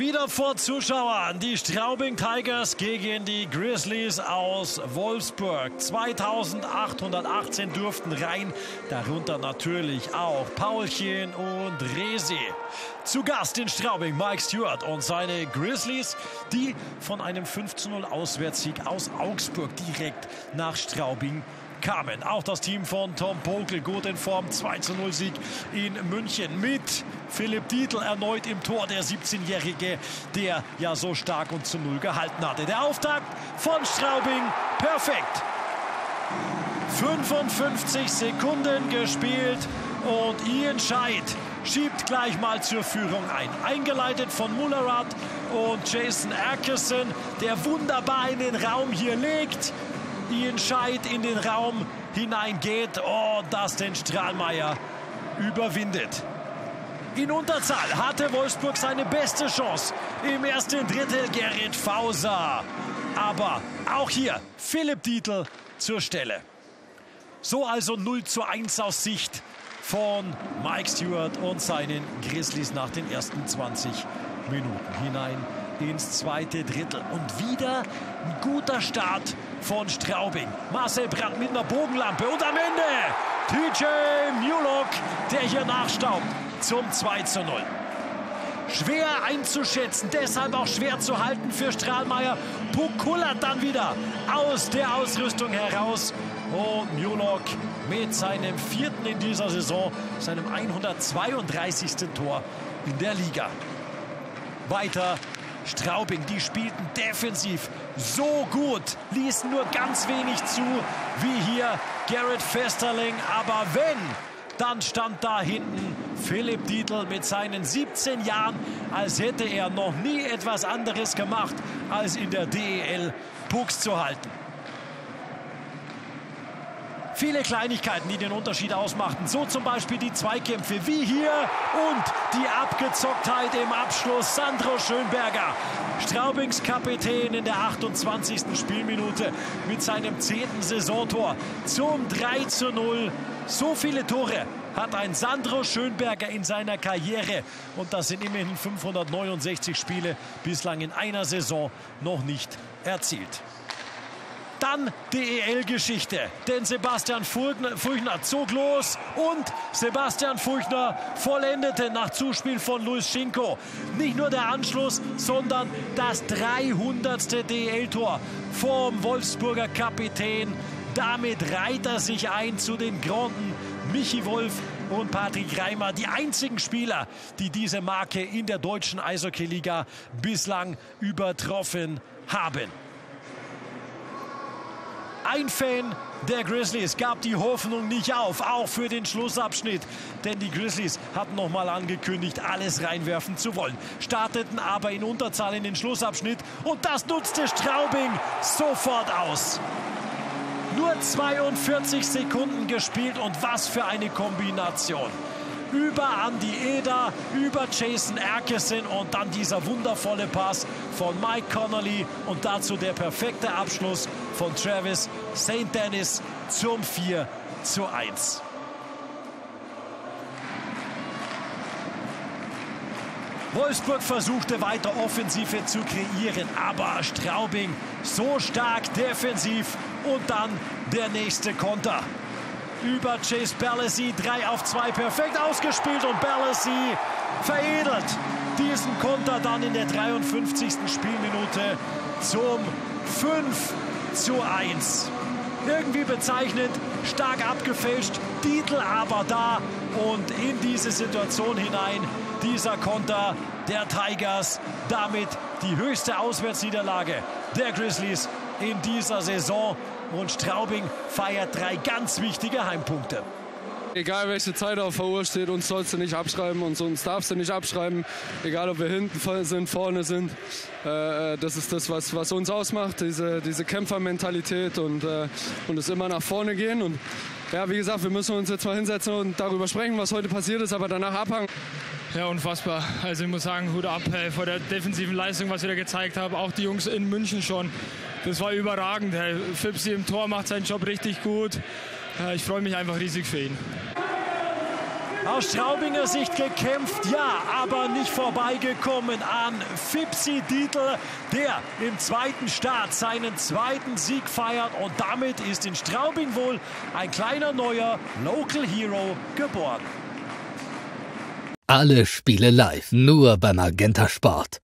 Wieder vor Zuschauern die Straubing Tigers gegen die Grizzlies aus Wolfsburg. 2818 durften rein, darunter natürlich auch Paulchen und Resi. Zu Gast in Straubing Mike Stewart und seine Grizzlies, die von einem 5-0 Auswärtssieg aus Augsburg direkt nach Straubing kamen. Auch das Team von Tom Pokel gut in Form. 2 0 Sieg in München mit Philipp Dietl erneut im Tor, der 17-Jährige, der ja so stark und zu Null gehalten hatte. Der Auftakt von Straubing perfekt. 55 Sekunden gespielt und Ian Scheid schiebt gleich mal zur Führung ein. Eingeleitet von Mullerath und Jason Atkinson, der wunderbar in den Raum hier legt. Ian Scheid in den Raum hineingeht. Oh, das den Strahlmeier überwindet. In Unterzahl hatte Wolfsburg seine beste Chance. Im ersten Drittel Gerrit Fauser. Aber auch hier Philipp Dietl zur Stelle. So also 0 zu 1 aus Sicht von Mike Stewart und seinen Grizzlies nach den ersten 20 Minuten hinein ins zweite Drittel. Und wieder ein guter Start von Straubing. Marcel Brandt mit einer Bogenlampe und am Ende TJ Mulock, der hier nachstaubt zum 2 zu 0. Schwer einzuschätzen, deshalb auch schwer zu halten für Strahlmeier. Puck kullert dann wieder aus der Ausrüstung heraus. Und Mulock mit seinem vierten in dieser Saison, seinem 132. Tor in der Liga. Weiter Straubing, die spielten defensiv so gut, ließen nur ganz wenig zu, wie hier Garrett Festerling. Aber wenn, dann stand da hinten Philipp Dietl mit seinen 17 Jahren, als hätte er noch nie etwas anderes gemacht, als in der DEL Pucks zu halten. Viele Kleinigkeiten, die den Unterschied ausmachten. So zum Beispiel die Zweikämpfe wie hier und die Abgezocktheit im Abschluss. Sandro Schönberger, Straubings Kapitän in der 28. Spielminute mit seinem 10. Saisontor zum 3 zu 0. So viele Tore hat ein Sandro Schönberger in seiner Karriere und das sind immerhin 569 Spiele bislang in einer Saison noch nicht erzielt. Dann DEL-Geschichte. Denn Sebastian Furchner zog los und Sebastian Furchner vollendete nach Zuspiel von Luis Schinko. Nicht nur der Anschluss, sondern das 300. DEL-Tor vom Wolfsburger Kapitän. Damit reiht er sich ein zu den Granden Michi Wolf und Patrick Reimer, die einzigen Spieler, die diese Marke in der deutschen Eishockey-Liga bislang übertroffen haben. Ein Fan der Grizzlies gab die Hoffnung nicht auf, auch für den Schlussabschnitt. Denn die Grizzlies hatten nochmal angekündigt, alles reinwerfen zu wollen. Starteten aber in Unterzahl in den Schlussabschnitt und das nutzte Straubing sofort aus. Nur 42 Sekunden gespielt und was für eine Kombination über Andy Eder, über Jason Erkesen und dann dieser wundervolle Pass von Mike Connolly und dazu der perfekte Abschluss von Travis St. Dennis zum 4 zu 1. Wolfsburg versuchte weiter Offensive zu kreieren, aber Straubing so stark defensiv und dann der nächste Konter über Chase Berlesi. 3 auf 2 perfekt ausgespielt und Berlesi veredelt diesen Konter dann in der 53. Spielminute zum 5 zu 1. Irgendwie bezeichnend, stark abgefälscht, Dietl aber da und in diese Situation hinein dieser Konter der Tigers. Damit die höchste Auswärtsniederlage der Grizzlies in dieser Saison. Und Straubing feiert drei ganz wichtige Heimpunkte. Egal welche Zeit auf der Uhr steht, uns sollst du nicht abschreiben und uns darfst du nicht abschreiben. Egal ob wir hinten sind, vorne sind. Äh, das ist das, was, was uns ausmacht, diese, diese Kämpfermentalität und, äh, und es immer nach vorne gehen. Und ja, wie gesagt, wir müssen uns jetzt mal hinsetzen und darüber sprechen, was heute passiert ist, aber danach abhangen. Ja, unfassbar. Also ich muss sagen, Hut ab äh, vor der defensiven Leistung, was wir da gezeigt haben. Auch die Jungs in München schon. Das war überragend. Fipsi im Tor macht seinen Job richtig gut. Ich freue mich einfach riesig für ihn. aus Straubinger Sicht gekämpft, ja, aber nicht vorbeigekommen an Fipsi Dietl, der im zweiten Start seinen zweiten Sieg feiert und damit ist in Straubing wohl ein kleiner neuer Local Hero geboren. Alle Spiele live, nur beim Magenta Sport.